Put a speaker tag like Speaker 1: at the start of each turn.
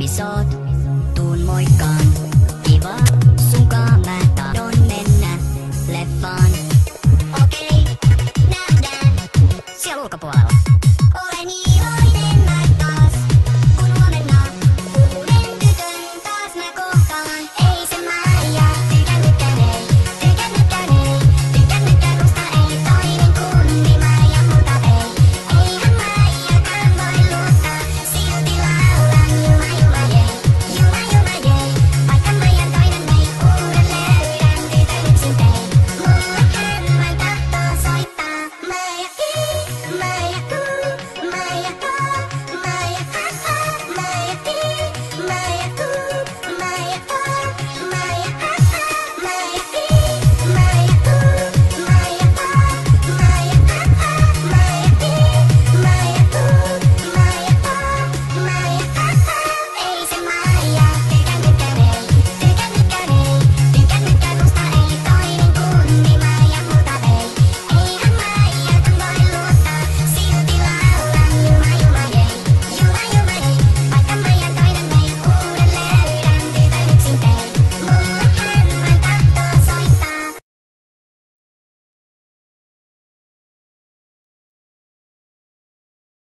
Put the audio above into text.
Speaker 1: みそと